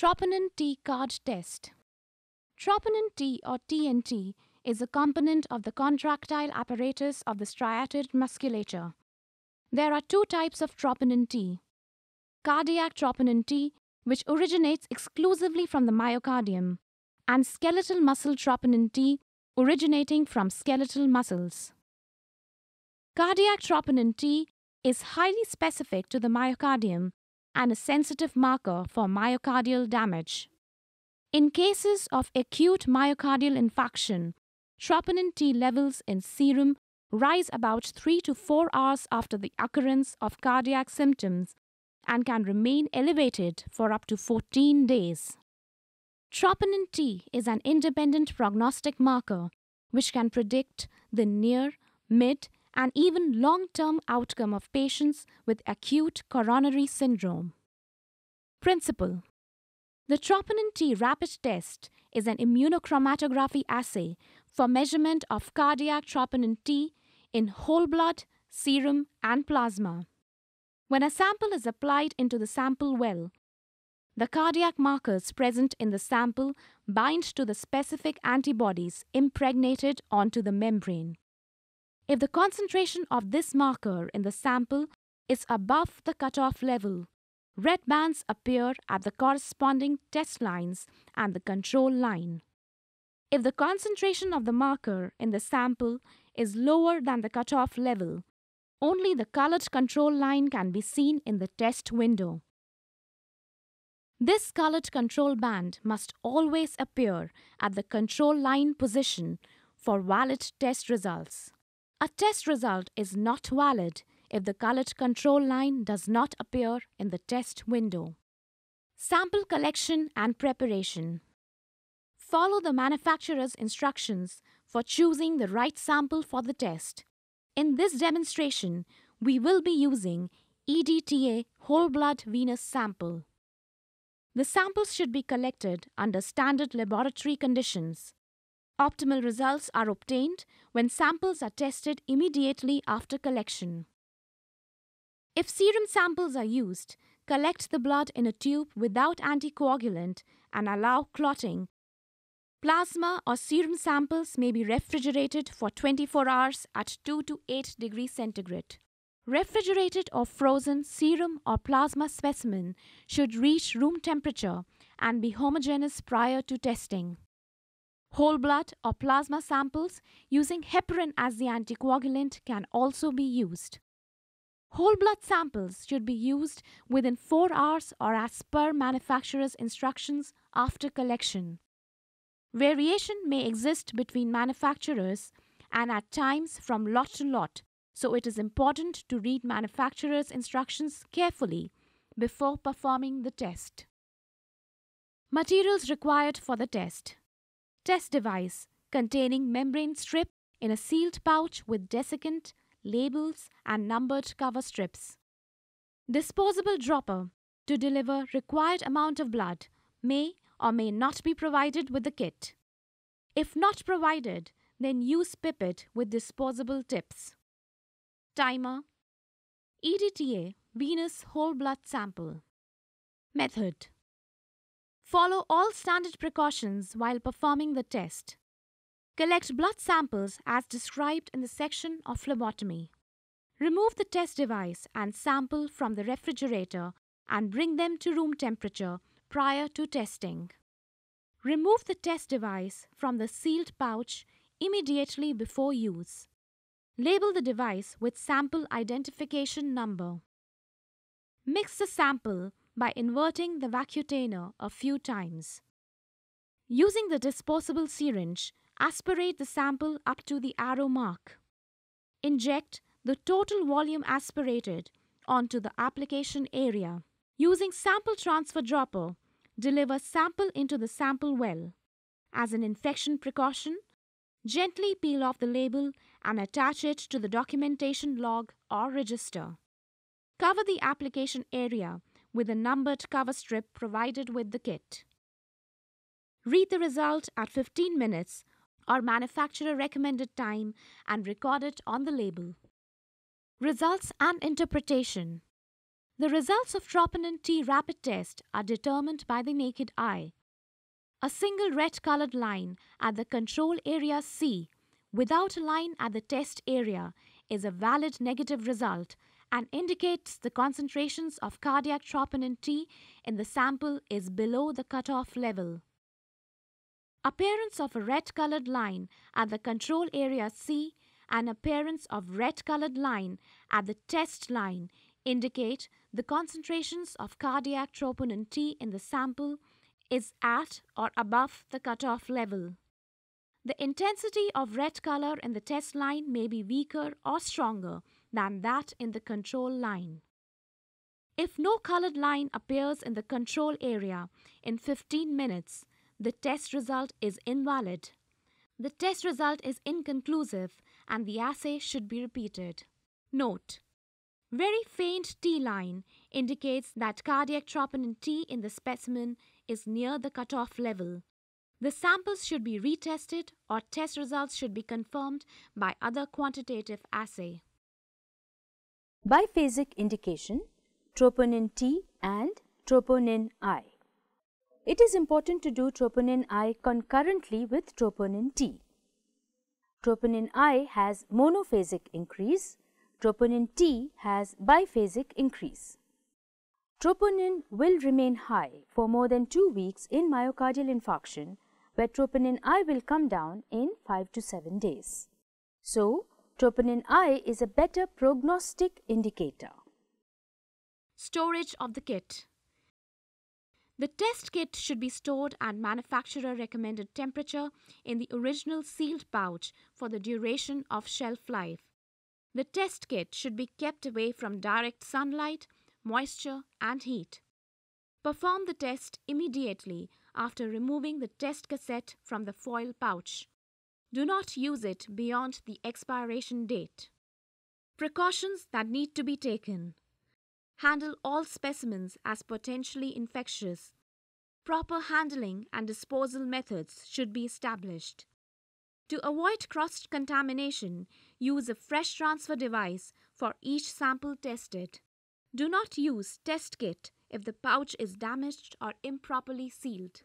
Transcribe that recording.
Troponin T card test. Troponin T or TNT is a component of the contractile apparatus of the striated musculature. There are two types of troponin T. Cardiac troponin T, which originates exclusively from the myocardium, and skeletal muscle troponin T, originating from skeletal muscles. Cardiac troponin T is highly specific to the myocardium and a sensitive marker for myocardial damage. In cases of acute myocardial infarction, troponin T levels in serum rise about 3 to 4 hours after the occurrence of cardiac symptoms and can remain elevated for up to 14 days. Troponin T is an independent prognostic marker which can predict the near, mid, and even long term outcome of patients with acute coronary syndrome. Principle The troponin T rapid test is an immunochromatography assay for measurement of cardiac troponin T in whole blood, serum, and plasma. When a sample is applied into the sample well, the cardiac markers present in the sample bind to the specific antibodies impregnated onto the membrane. If the concentration of this marker in the sample is above the cutoff level, red bands appear at the corresponding test lines and the control line. If the concentration of the marker in the sample is lower than the cutoff level, only the colored control line can be seen in the test window. This colored control band must always appear at the control line position for valid test results. A test result is not valid if the colored control line does not appear in the test window. Sample collection and preparation. Follow the manufacturer's instructions for choosing the right sample for the test. In this demonstration, we will be using EDTA whole blood venous sample. The samples should be collected under standard laboratory conditions. Optimal results are obtained when samples are tested immediately after collection. If serum samples are used, collect the blood in a tube without anticoagulant and allow clotting. Plasma or serum samples may be refrigerated for 24 hours at 2 to 8 degrees centigrade. Refrigerated or frozen serum or plasma specimen should reach room temperature and be homogeneous prior to testing. Whole blood or plasma samples using heparin as the anticoagulant can also be used. Whole blood samples should be used within 4 hours or as per manufacturer's instructions after collection. Variation may exist between manufacturers and at times from lot to lot, so it is important to read manufacturer's instructions carefully before performing the test. Materials required for the test test device containing membrane strip in a sealed pouch with desiccant, labels, and numbered cover strips. Disposable dropper to deliver required amount of blood may or may not be provided with the kit. If not provided, then use pipette with disposable tips. Timer EDTA venous whole blood sample. Method Follow all standard precautions while performing the test. Collect blood samples as described in the section of phlebotomy. Remove the test device and sample from the refrigerator and bring them to room temperature prior to testing. Remove the test device from the sealed pouch immediately before use. Label the device with sample identification number. Mix the sample by inverting the vacutainer a few times. Using the disposable syringe, aspirate the sample up to the arrow mark. Inject the total volume aspirated onto the application area. Using sample transfer dropper, deliver sample into the sample well. As an infection precaution, gently peel off the label and attach it to the documentation log or register. Cover the application area with a numbered cover strip provided with the kit. Read the result at 15 minutes or manufacturer recommended time and record it on the label. Results and interpretation. The results of troponin T rapid test are determined by the naked eye. A single red colored line at the control area C without a line at the test area is a valid negative result and indicates the concentrations of cardiac troponin T in the sample is below the cutoff level. Appearance of a red colored line at the control area C and appearance of red colored line at the test line indicate the concentrations of cardiac troponin T in the sample is at or above the cutoff level. The intensity of red color in the test line may be weaker or stronger than that in the control line. If no colored line appears in the control area in 15 minutes, the test result is invalid. The test result is inconclusive and the assay should be repeated. Note Very faint T line indicates that cardiac troponin T in the specimen is near the cutoff level. The samples should be retested or test results should be confirmed by other quantitative assay. Biphasic indication, troponin T and troponin I. It is important to do troponin I concurrently with troponin T. Troponin I has monophasic increase, troponin T has biphasic increase. Troponin will remain high for more than 2 weeks in myocardial infarction troponin I will come down in 5 to 7 days. So, Troponin I is a better prognostic indicator. Storage of the kit. The test kit should be stored at manufacturer recommended temperature in the original sealed pouch for the duration of shelf life. The test kit should be kept away from direct sunlight, moisture, and heat. Perform the test immediately after removing the test cassette from the foil pouch. Do not use it beyond the expiration date. Precautions that need to be taken. Handle all specimens as potentially infectious. Proper handling and disposal methods should be established. To avoid cross contamination, use a fresh transfer device for each sample tested. Do not use test kit if the pouch is damaged or improperly sealed.